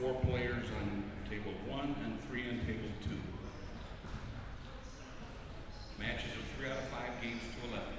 four players on table one and three on table two. Matches of three out of five games to 11.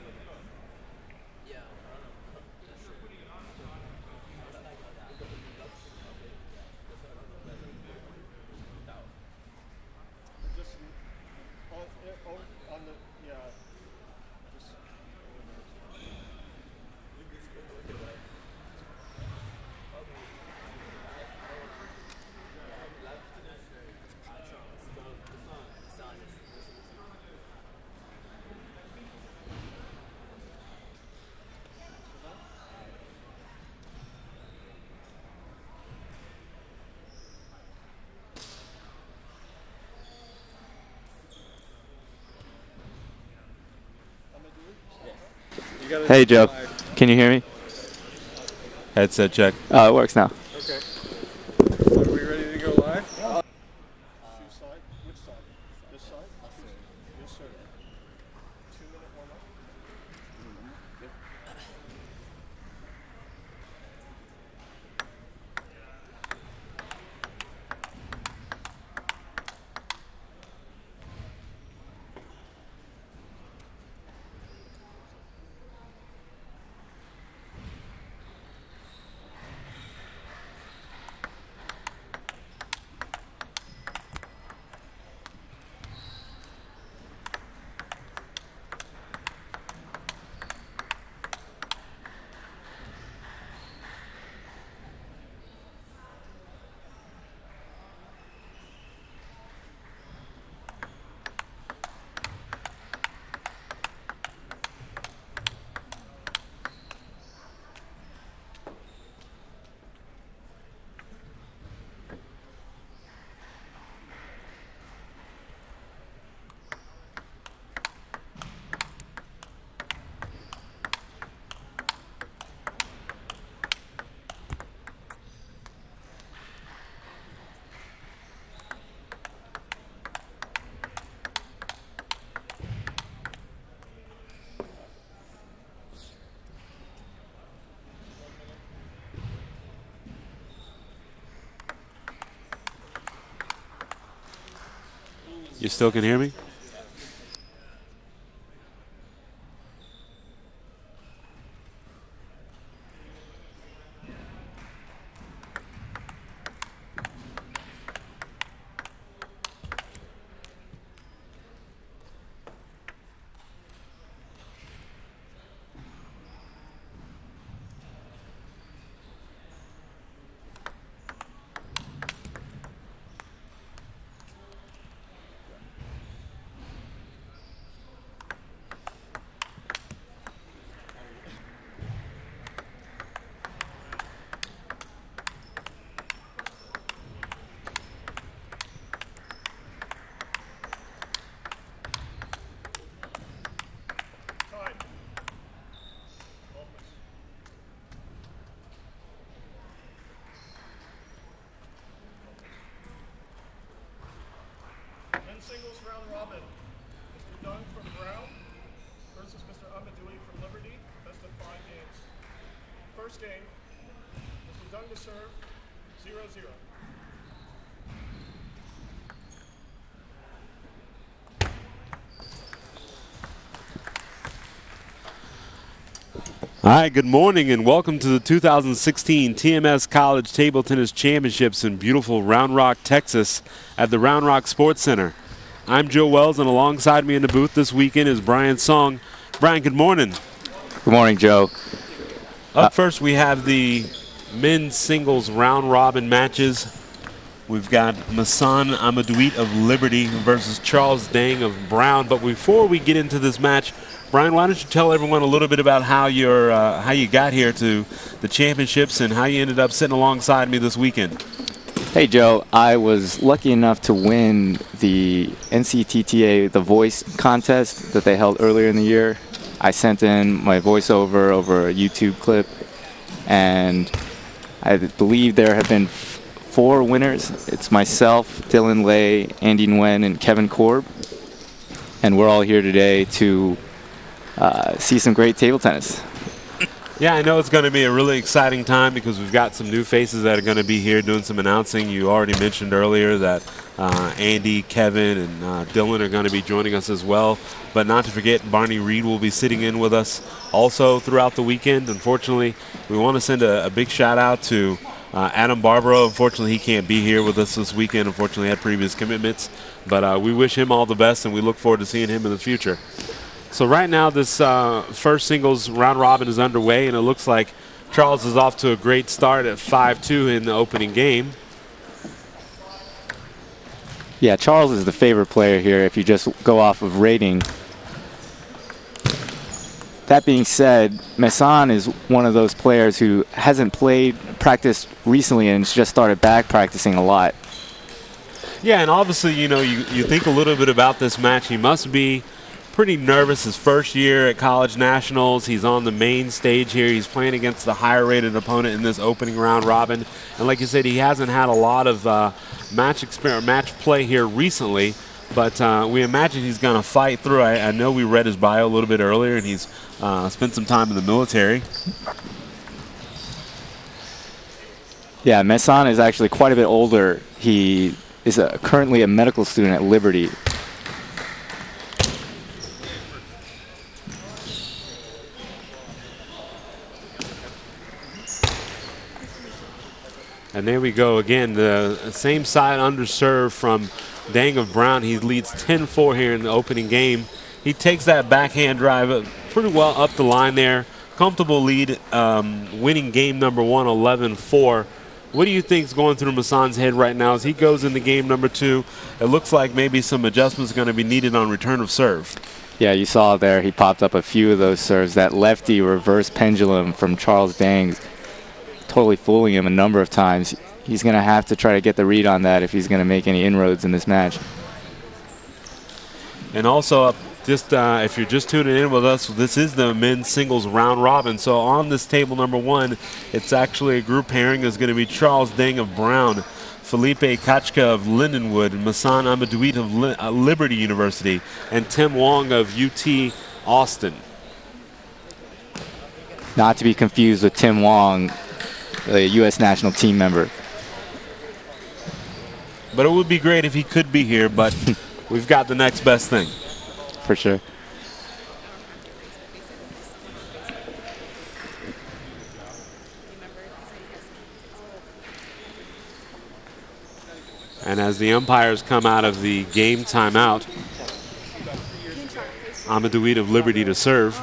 Hey Joe, can you hear me? Headset check. Oh, it works now. okay. So are we ready to go live? Choose side. Which side? This side? Yes, sir. Two minute warm up. You still can hear me? Time. Focus. Men's singles round robin. Mr. Deng from Brown versus Mr. Ameduite from Liberty. Best of five games. First game. Mr. Deng to serve. 0-0. All right, good morning and welcome to the 2016 TMS College Table Tennis Championships in beautiful Round Rock, Texas at the Round Rock Sports Center. I'm Joe Wells and alongside me in the booth this weekend is Brian Song. Brian, good morning. Good morning, Joe. Up first, we have the men's singles round robin matches. We've got Messanh Ameduite of Liberty versus Charles Deng of Brown. But before we get into this match, Brian, why don't you tell everyone a little bit about how your uh, how you got here to the championships and how you ended up sitting alongside me this weekend? Hey, Joe. I was lucky enough to win the NCTTA The Voice contest that they held earlier in the year. I sent in my voiceover over a YouTube clip, and I believe there have been four winners. It's myself, Dylan Lay, Andy Nguyen, and Kevin Korb. And we're all here today to uh, see some great table tennis. Yeah, I know it's going to be a really exciting time because we've got some new faces that are going to be here doing some announcing. You already mentioned earlier that uh, Andy, Kevin, and uh, Dylan are going to be joining us as well. But not to forget, Barney Reed will be sitting in with us also throughout the weekend. Unfortunately, we want to send a, a big shout out to uh, Adam Barbaro. Unfortunately, he can't be here with us this weekend. Unfortunately, had previous commitments. But uh, we wish him all the best, and we look forward to seeing him in the future. So right now, this uh, first singles round robin is underway, and it looks like Charles is off to a great start at 5-2 in the opening game. Yeah, Charles is the favorite player here if you just go off of rating. That being said, Messanh is one of those players who hasn't played, practiced recently, and just started back practicing a lot. Yeah, and obviously, you know, you, you think a little bit about this match. He must be pretty nervous his first year at college nationals. He's on the main stage here. He's playing against the higher rated opponent in this opening round robin. And like you said, he hasn't had a lot of uh, match match play here recently. But uh, we imagine he's going to fight through. I, I, know we read his bio a little bit earlier, and he's uh, spent some time in the military. Yeah, Messanh is actually quite a bit older. He is a, currently a medical student at Liberty. And there we go again, the same side underserve from Deng of Brown. He leads 10-4 here in the opening game. He takes that backhand drive pretty well up the line there. Comfortable lead, um, winning game number one, 11-4. What do you think is going through Messanh's head right now as he goes into game number two? It looks like maybe some adjustments are going to be needed on return of serve. Yeah, you saw there he popped up a few of those serves. That lefty reverse pendulum from Charles Deng's totally fooling him a number of times. He's going to have to try to get the read on that if he's going to make any inroads in this match. And also, uh, just uh, if you're just tuning in with us, this is the men's singles round robin. So on this table number one, it's actually a group pairing. It's going to be Charles Deng of Brown, Felipe Kachka of Lindenwood, Messanh Ameduite of Li uh, Liberty University, and Tim Wong of UT Austin. Not to be confused with Tim Wong, a U.S. national team member. But it would be great if he could be here, but we've got the next best thing. For sure. And as the umpires come out of the game timeout, Ameduite of Liberty to serve.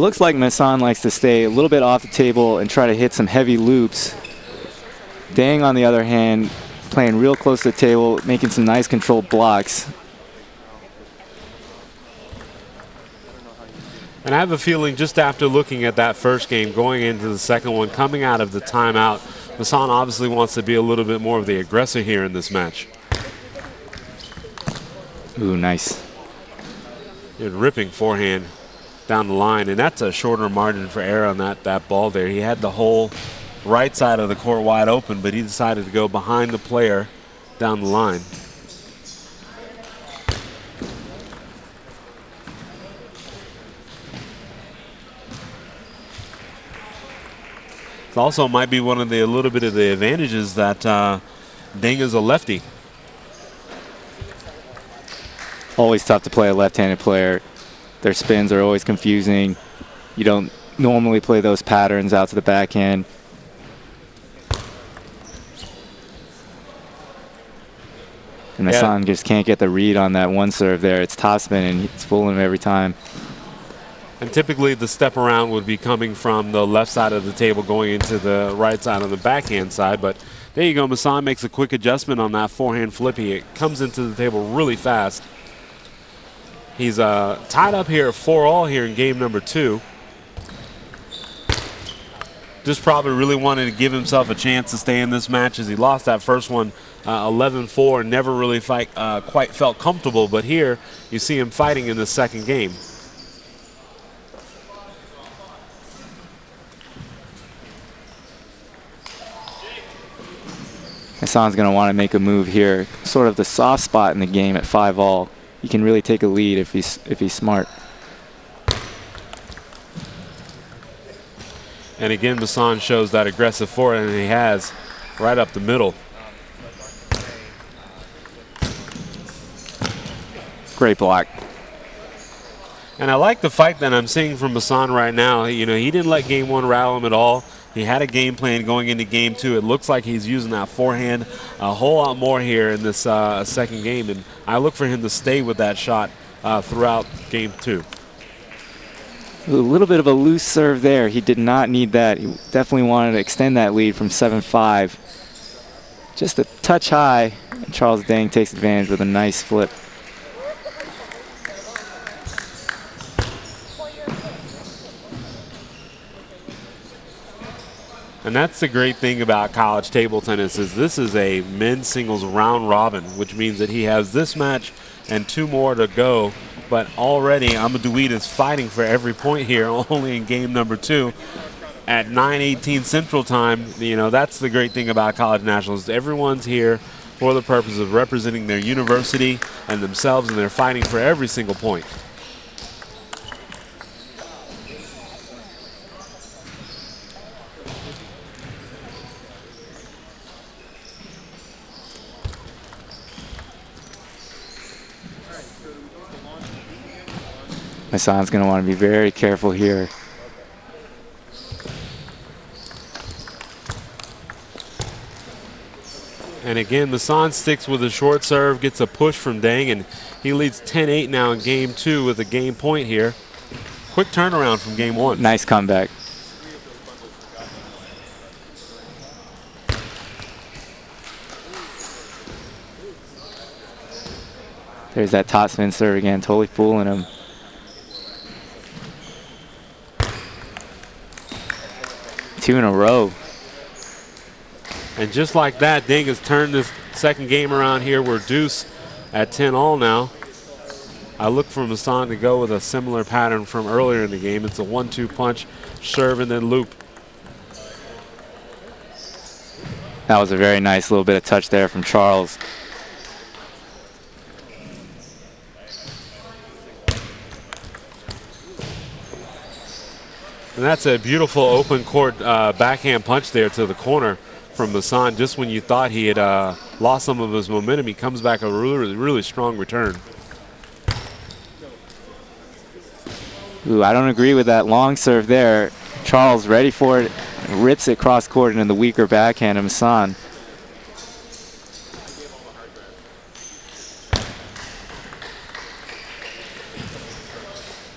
Looks like Messanh likes to stay a little bit off the table and try to hit some heavy loops. Deng, on the other hand, playing real close to the table, making some nice controlled blocks. And I have a feeling just after looking at that first game, going into the second one, coming out of the timeout, Messanh obviously wants to be a little bit more of the aggressor here in this match. Ooh, nice. ripping forehand down the line, and that's a shorter margin for error on that, that ball there. He had the whole right side of the court wide open, but he decided to go behind the player down the line. It also might be one of the a little bit of the advantages that uh, Deng is a lefty. Always tough to play a left-handed player. Their spins are always confusing. You don't normally play those patterns out to the backhand. And Messanh yeah. just can't get the read on that one serve there. It's topspin and it's fooling him every time. And typically the step around would be coming from the left side of the table going into the right side on the backhand side. But there you go. Messanh makes a quick adjustment on that forehand flippy. It comes into the table really fast. He's uh, tied up here at 4 all here in game number two. Just probably really wanted to give himself a chance to stay in this match as he lost that first one 11-4 uh, and never really fight, uh, quite felt comfortable. But here you see him fighting in the second game. Hassan's going to want to make a move here. Sort of the soft spot in the game at 5 all. He can really take a lead if he's if he's smart. And again, Messanh shows that aggressive forehand, and he has right up the middle. Great block. And I like the fight that I'm seeing from Messanh right now. You know, he didn't let game one rattle him at all. He had a game plan going into game two. It looks like he's using that forehand a whole lot more here in this uh, second game, and I look for him to stay with that shot uh, throughout game two. A little bit of a loose serve there. He did not need that. He definitely wanted to extend that lead from 7-5. Just a touch high. And Charles Deng takes advantage with a nice flip. And that's the great thing about college table tennis is this is a men's singles round robin, which means that he has this match and two more to go. But already Ameduite is fighting for every point here, only in game number two. At 9:18 Central Time, you know that's the great thing about college nationals. Everyone's here for the purpose of representing their university and themselves, and they're fighting for every single point. Messanh's going to want to be very careful here. And again, Messanh sticks with a short serve, gets a push from Deng, and he leads 10-8 now in game two with a game point here. Quick turnaround from game one. Nice comeback. There's that top spin serve again, totally fooling him. Two in a row. And just like that, Deng has turned this second game around here. We're deuce at 10 all now. I look for Messanh to go with a similar pattern from earlier in the game. It's a one-two punch, serve, and then loop. That was a very nice little bit of touch there from Charles. And that's a beautiful open court uh, backhand punch there to the corner from Messanh. Just when you thought he had uh, lost some of his momentum, he comes back a really, really strong return. Ooh, I don't agree with that long serve there. Charles ready for it, rips it cross court into the weaker backhand of Messanh.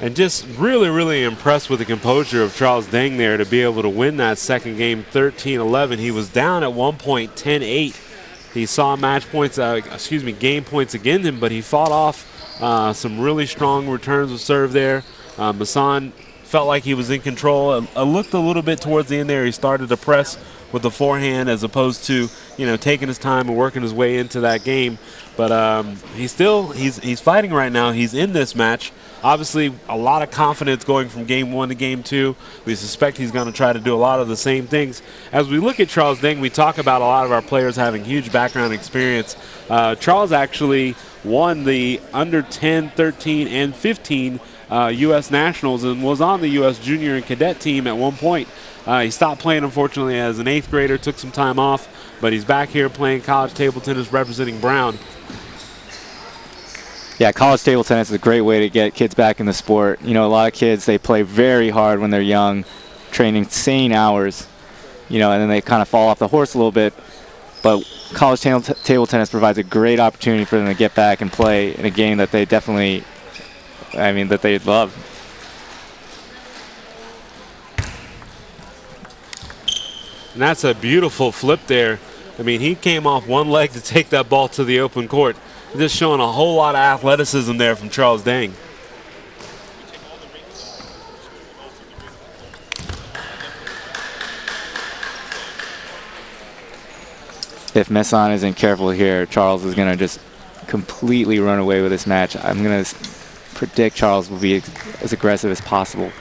And just really, really impressed with the composure of Charles Deng there to be able to win that second game 13-11. He was down at one point 10-8. He saw match points, uh, excuse me, game points against him, but he fought off uh, some really strong returns of serve there. Uh, Messanh felt like he was in control. I looked a little bit towards the end there. He started to press with the forehand as opposed to you know taking his time and working his way into that game. But um, he's still he's he's fighting right now. He's in this match. Obviously, a lot of confidence going from game one to game two. We suspect he's going to try to do a lot of the same things. As we look at Charles Deng, we talk about a lot of our players having huge background experience. Uh, Charles actually won the under 10, 13, and 15 uh, U.S. Nationals and was on the U.S. junior and cadet team at one point. Uh, he stopped playing, unfortunately, as an eighth grader, took some time off, but he's back here playing college table tennis representing Brown. Yeah, college table tennis is a great way to get kids back in the sport. You know, a lot of kids, they play very hard when they're young, train insane hours, you know, and then they kind of fall off the horse a little bit. But college table tennis provides a great opportunity for them to get back and play in a game that they definitely, I mean, that they love. And that's a beautiful flip there. I mean, he came off one leg to take that ball to the open court. Just showing a whole lot of athleticism there from Charles Deng. If Messanh isn't careful here, Charles is going to just completely run away with this match. I'm going to predict Charles will be as aggressive as possible.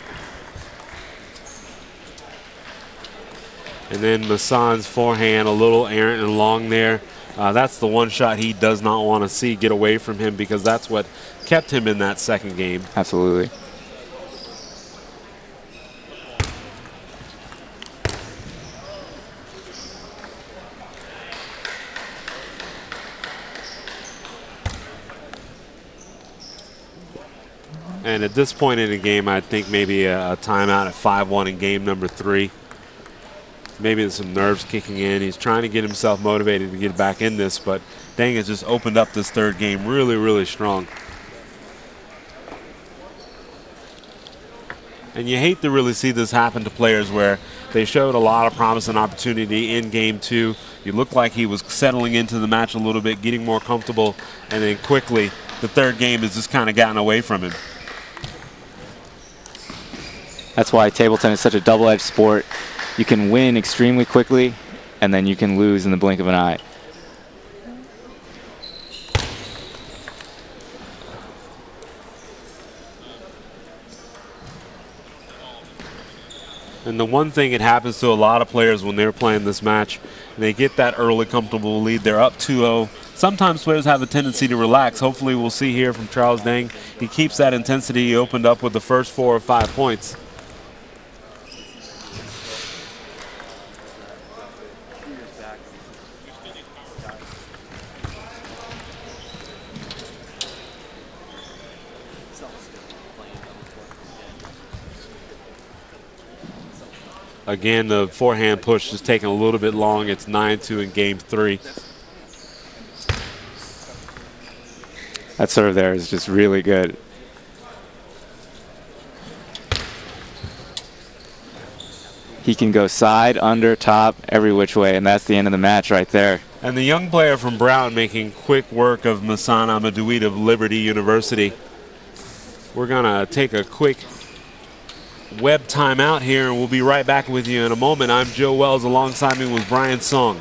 And then Messanh's forehand a little errant and long there. Uh, that's the one shot he does not want to see get away from him because that's what kept him in that second game. Absolutely. And at this point in the game, I think maybe a, a timeout at 5-1 in game number three. Maybe there's some nerves kicking in. He's trying to get himself motivated to get back in this, but Deng has just opened up this third game really, really strong. And you hate to really see this happen to players where they showed a lot of promise and opportunity in game two. You looked like he was settling into the match a little bit, getting more comfortable, and then quickly the third game has just kind of gotten away from him. That's why table tennis is such a double-edged sport. You can win extremely quickly, and then you can lose in the blink of an eye. And the one thing that happens to a lot of players when they're playing this match, they get that early comfortable lead. They're up 2-0. Sometimes players have a tendency to relax. Hopefully we'll see here from Charles Deng. He keeps that intensity he opened up with the first four or five points. Again, the forehand push is taking a little bit long. It's 9-2 in game three. That serve there is just really good. He can go side, under, top, every which way, and that's the end of the match right there. And the young player from Brown making quick work of Masana Ameduite of Liberty University. We're going to take a quick web timeout here, and we'll be right back with you in a moment. I'm Joe Wells. Alongside me was Brian Song.